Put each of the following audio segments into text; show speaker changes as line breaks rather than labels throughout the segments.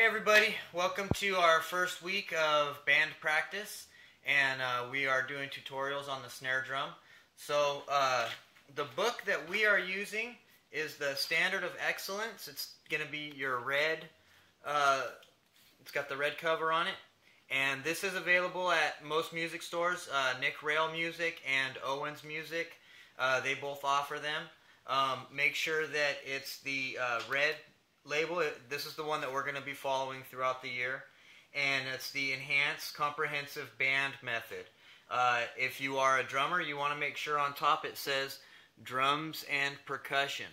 Hey everybody, welcome to our first week of band practice and uh, we are doing tutorials on the snare drum. So uh, the book that we are using is the Standard of Excellence. It's going to be your red, uh, it's got the red cover on it and this is available at most music stores, uh, Nick Rail Music and Owens Music. Uh, they both offer them. Um, make sure that it's the uh, red label. This is the one that we're going to be following throughout the year, and it's the Enhanced Comprehensive Band Method. Uh, if you are a drummer, you want to make sure on top it says drums and percussion.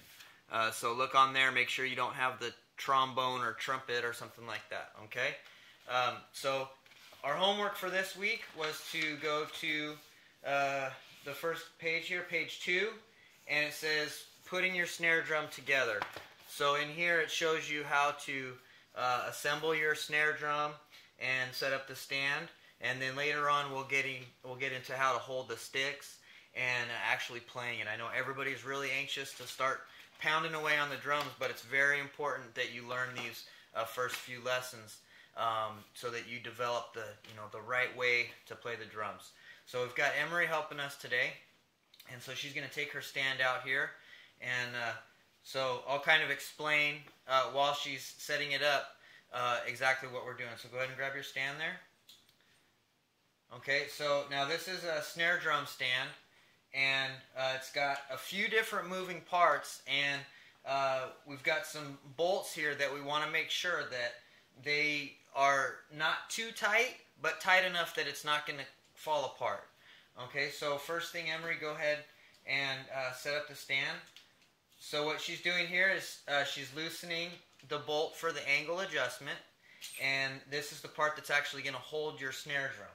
Uh, so look on there, make sure you don't have the trombone or trumpet or something like that, okay? Um, so our homework for this week was to go to uh, the first page here, page two, and it says putting your snare drum together. So in here it shows you how to uh, assemble your snare drum and set up the stand. And then later on we'll get, in, we'll get into how to hold the sticks and actually playing it. I know everybody's really anxious to start pounding away on the drums, but it's very important that you learn these uh, first few lessons um, so that you develop the, you know, the right way to play the drums. So we've got Emery helping us today, and so she's going to take her stand out here, and uh, so I'll kind of explain uh, while she's setting it up uh, exactly what we're doing. So go ahead and grab your stand there. Okay, so now this is a snare drum stand, and uh, it's got a few different moving parts, and uh, we've got some bolts here that we want to make sure that they are not too tight, but tight enough that it's not going to fall apart. Okay, so first thing, Emery, go ahead and uh, set up the stand. So what she's doing here is uh, she's loosening the bolt for the angle adjustment, and this is the part that's actually going to hold your snare drum.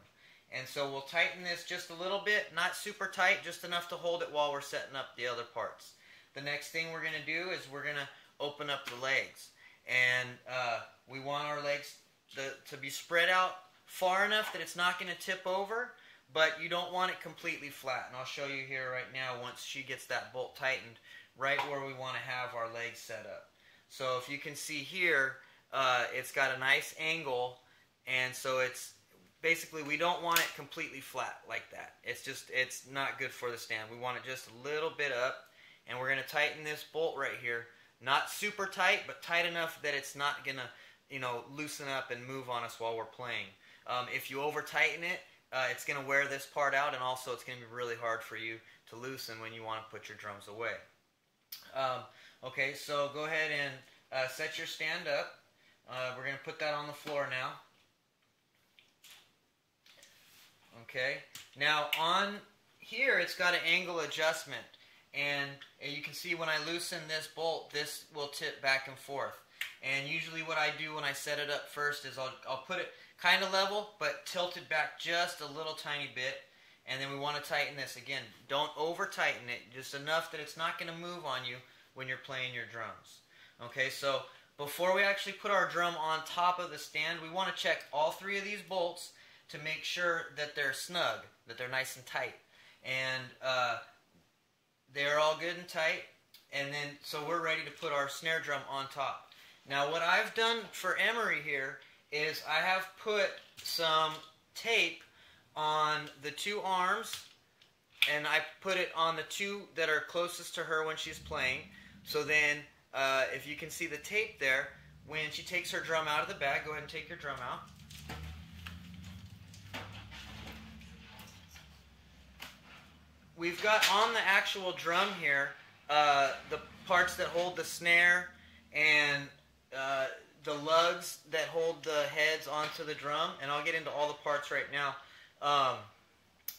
And so we'll tighten this just a little bit, not super tight, just enough to hold it while we're setting up the other parts. The next thing we're going to do is we're going to open up the legs. And uh, we want our legs to, to be spread out far enough that it's not going to tip over, but you don't want it completely flat. And I'll show you here right now once she gets that bolt tightened right where we want to have our legs set up. So if you can see here, uh, it's got a nice angle, and so it's basically we don't want it completely flat like that. It's just it's not good for the stand. We want it just a little bit up, and we're going to tighten this bolt right here. Not super tight, but tight enough that it's not going to you know loosen up and move on us while we're playing. Um, if you over tighten it, uh, it's going to wear this part out, and also it's going to be really hard for you to loosen when you want to put your drums away. Um, okay, so go ahead and uh, set your stand up. Uh, we're going to put that on the floor now. Okay, now on here it's got an angle adjustment and you can see when I loosen this bolt this will tip back and forth and usually what I do when I set it up first is I'll, I'll put it kind of level but tilt it back just a little tiny bit and then we want to tighten this. Again, don't over tighten it, just enough that it's not going to move on you when you're playing your drums. Okay, so before we actually put our drum on top of the stand, we want to check all three of these bolts to make sure that they're snug, that they're nice and tight. And uh, they're all good and tight. And then, so we're ready to put our snare drum on top. Now, what I've done for Emery here is I have put some tape on the two arms and I put it on the two that are closest to her when she's playing. So then, uh, if you can see the tape there, when she takes her drum out of the bag, go ahead and take your drum out. We've got on the actual drum here uh, the parts that hold the snare and uh, the lugs that hold the heads onto the drum, and I'll get into all the parts right now. Um,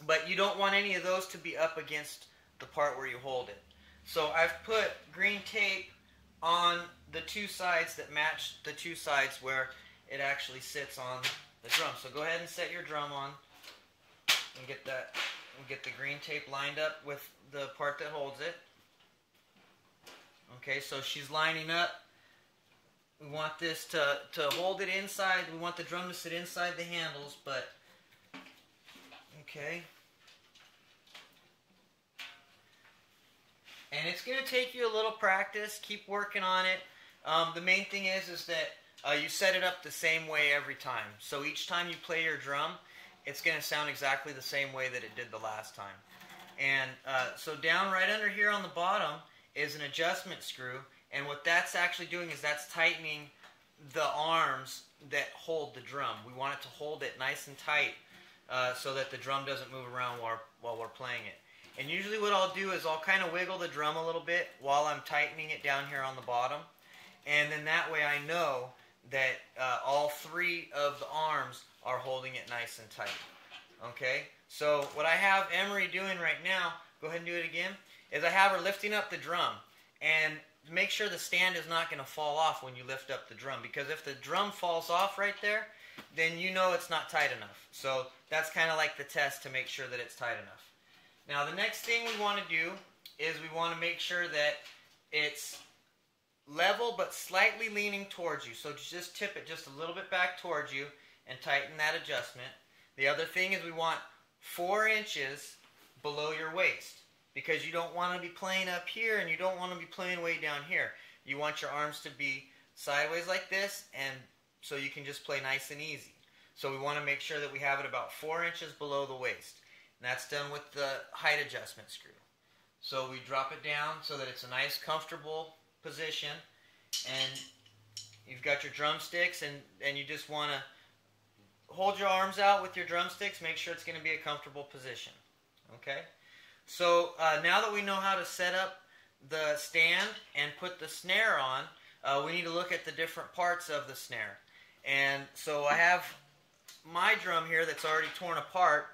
but you don't want any of those to be up against the part where you hold it. So I've put green tape on the two sides that match the two sides where it actually sits on the drum. So go ahead and set your drum on and get that and get the green tape lined up with the part that holds it. Okay, so she's lining up. We want this to, to hold it inside. We want the drum to sit inside the handles, but Okay. And it's going to take you a little practice. Keep working on it. Um, the main thing is is that uh, you set it up the same way every time. So each time you play your drum, it's going to sound exactly the same way that it did the last time. And uh, so down right under here on the bottom is an adjustment screw, and what that's actually doing is that's tightening the arms that hold the drum. We want it to hold it nice and tight uh, so that the drum doesn't move around while, while we're playing it. And usually what I'll do is I'll kind of wiggle the drum a little bit while I'm tightening it down here on the bottom. And then that way I know that uh, all three of the arms are holding it nice and tight. Okay? So what I have Emery doing right now, go ahead and do it again, is I have her lifting up the drum. And make sure the stand is not going to fall off when you lift up the drum. Because if the drum falls off right there, then you know it's not tight enough. So that's kind of like the test to make sure that it's tight enough. Now the next thing we want to do is we want to make sure that it's level but slightly leaning towards you. So just tip it just a little bit back towards you and tighten that adjustment. The other thing is we want four inches below your waist because you don't want to be playing up here and you don't want to be playing way down here. You want your arms to be sideways like this and so you can just play nice and easy. So we want to make sure that we have it about four inches below the waist. And that's done with the height adjustment screw. So we drop it down so that it's a nice comfortable position and you've got your drumsticks and, and you just want to hold your arms out with your drumsticks. Make sure it's going to be a comfortable position. Okay? So uh, now that we know how to set up the stand and put the snare on, uh, we need to look at the different parts of the snare. And so I have my drum here that's already torn apart.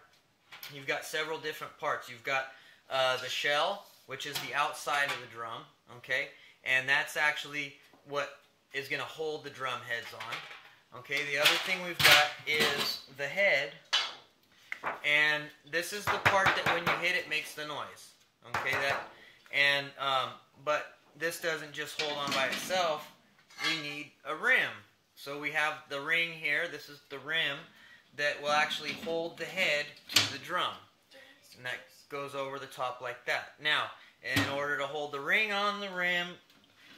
You've got several different parts. You've got uh, the shell, which is the outside of the drum, okay? And that's actually what is going to hold the drum heads on. Okay, the other thing we've got is the head, and this is the part that when you hit it makes the noise. Okay, that, and um, but this doesn't just hold on by itself. We need a rim. So we have the ring here. This is the rim that will actually hold the head to the drum, and that goes over the top like that. Now, in order to hold the ring on the rim,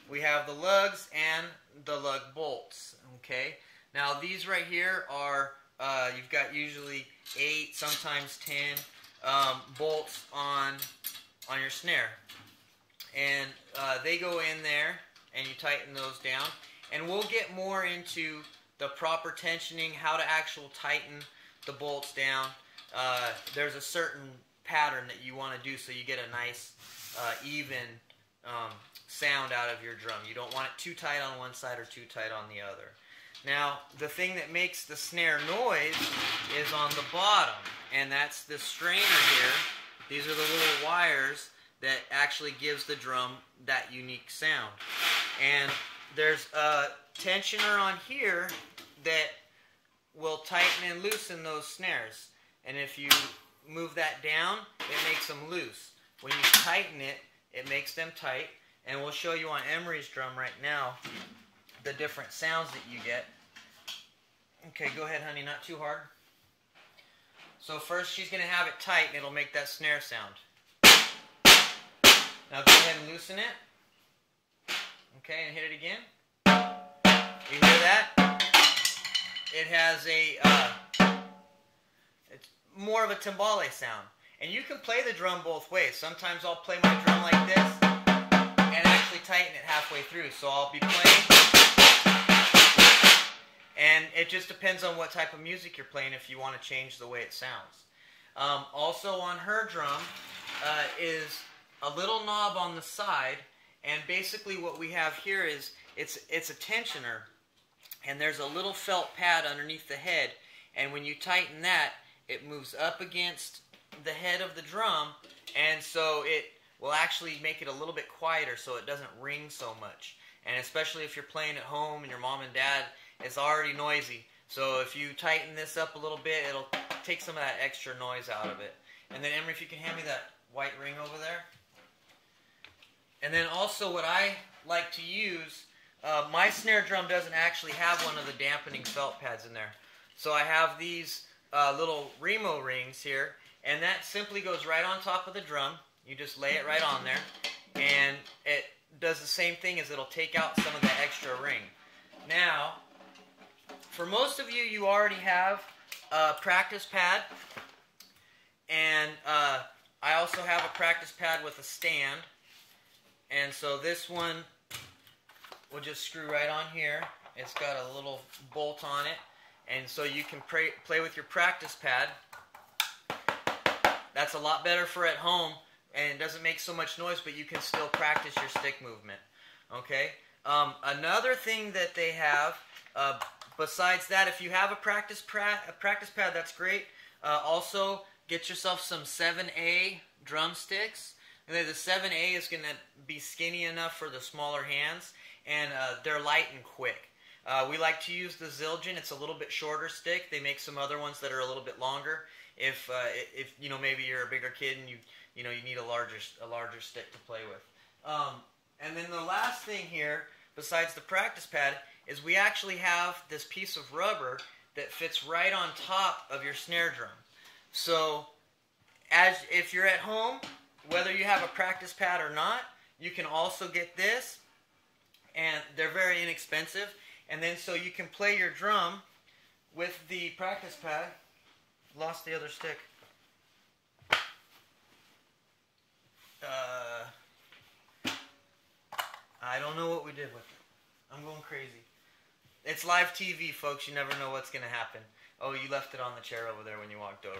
we have the lugs and the lug bolts. Okay. Now these right here are uh, you've got usually eight, sometimes ten um, bolts on on your snare, and uh, they go in there, and you tighten those down. And we'll get more into the proper tensioning, how to actually tighten the bolts down. Uh, there's a certain pattern that you want to do so you get a nice, uh, even um, sound out of your drum. You don't want it too tight on one side or too tight on the other. Now, the thing that makes the snare noise is on the bottom, and that's the strainer here. These are the little wires that actually gives the drum that unique sound. And there's a tensioner on here that will tighten and loosen those snares. And if you move that down, it makes them loose. When you tighten it, it makes them tight. And we'll show you on Emery's drum right now the different sounds that you get. Okay, go ahead, honey, not too hard. So first she's going to have it tight and it'll make that snare sound. Now go ahead and loosen it. Okay, and hit it again. You hear that? It has a, uh, it's more of a timbale sound. And you can play the drum both ways. Sometimes I'll play my drum like this and actually tighten it halfway through. So I'll be playing. And it just depends on what type of music you're playing if you want to change the way it sounds. Um, also on her drum uh, is a little knob on the side. And basically what we have here is it's, it's a tensioner. And there's a little felt pad underneath the head. And when you tighten that, it moves up against the head of the drum. And so it will actually make it a little bit quieter so it doesn't ring so much. And especially if you're playing at home and your mom and dad is already noisy. So if you tighten this up a little bit, it'll take some of that extra noise out of it. And then Emery, if you can hand me that white ring over there. And then also what I like to use, uh, my snare drum doesn't actually have one of the dampening felt pads in there. So I have these uh, little Remo rings here, and that simply goes right on top of the drum. You just lay it right on there, and it does the same thing as it'll take out some of the extra ring. Now, for most of you, you already have a practice pad. And uh, I also have a practice pad with a stand. And so this one will just screw right on here. It's got a little bolt on it. And so you can pray, play with your practice pad. That's a lot better for at home and it doesn't make so much noise, but you can still practice your stick movement. Okay? Um, another thing that they have, uh, besides that, if you have a practice, pra- a practice pad, that's great. Uh, also, get yourself some 7A drumsticks. And then the 7A is going to be skinny enough for the smaller hands, and uh, they're light and quick. Uh, we like to use the Zildjian. It's a little bit shorter stick. They make some other ones that are a little bit longer. If uh, if you know maybe you're a bigger kid and you you know you need a larger a larger stick to play with. Um, and then the last thing here, besides the practice pad, is we actually have this piece of rubber that fits right on top of your snare drum. So as if you're at home, whether you have a practice pad or not, you can also get this, and they're very inexpensive. And then so you can play your drum with the practice pad. Lost the other stick. Uh, I don't know what we did with it. I'm going crazy. It's live TV, folks. You never know what's going to happen. Oh, you left it on the chair over there when you walked over.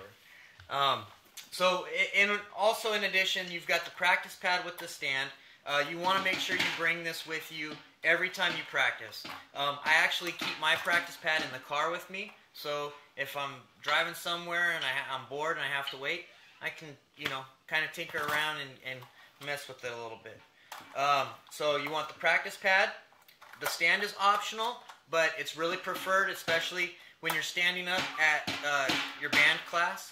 Um, so, in, also in addition, you've got the practice pad with the stand. Uh, you want to make sure you bring this with you every time you practice. Um, I actually keep my practice pad in the car with me, so if I'm driving somewhere and I, am bored and I have to wait, I can, you know, kind of tinker around and, and, mess with it a little bit. Um, so you want the practice pad. The stand is optional, but it's really preferred, especially when you're standing up at uh, your band class.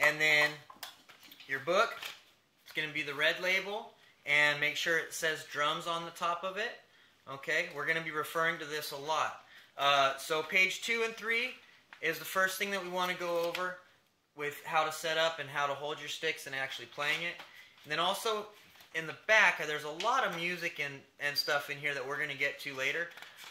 And then your book, it's going to be the red label, and make sure it says drums on the top of it. Okay, we're going to be referring to this a lot. Uh, so page two and three is the first thing that we want to go over with how to set up and how to hold your sticks and actually playing it. And then also in the back, there's a lot of music and, and stuff in here that we're going to get to later.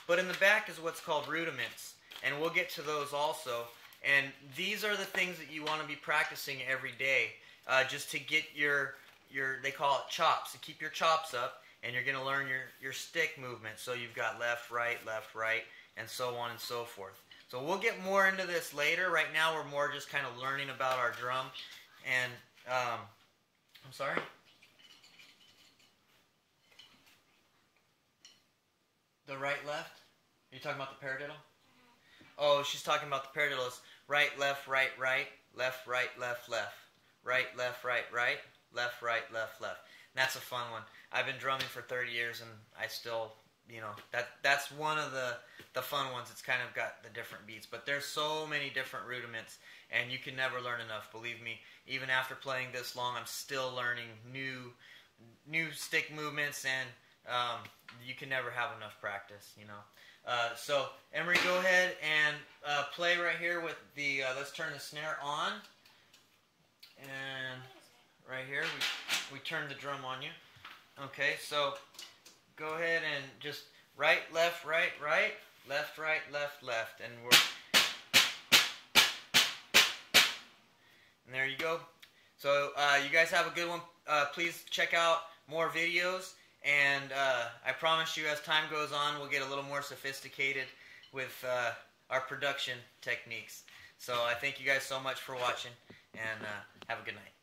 But in the back is what's called rudiments. And we'll get to those also. And these are the things that you want to be practicing every day uh, just to get your, your, they call it chops, to keep your chops up and you're going to learn your, your stick movement. So you've got left, right, left, right, and so on and so forth. So we'll get more into this later. Right now, we're more just kind of learning about our drum. And um, I'm sorry. The right, left. Are you talking about the paradiddle? Oh, she's talking about the paradiddles. Right, left, right, right, left, right, left, left, right, left, right, right, left, right, left, left. And that's a fun one. I've been drumming for 30 years, and I still, you know, that that's one of the the fun ones. It's kind of got the different beats, but there's so many different rudiments, and you can never learn enough. Believe me, even after playing this long, I'm still learning new new stick movements, and um, you can never have enough practice. You know. Uh, so Emery, go ahead and uh, play right here with the. Uh, let's turn the snare on, and right here we we turn the drum on you. Okay, so go ahead and just right, left, right, right, left, right, left, left, and we're and there you go. So uh, you guys have a good one. Uh, please check out more videos, and uh, I promise you, as time goes on, we'll get a little more sophisticated with uh, our production techniques. So I thank you guys so much for watching, and uh, have a good night.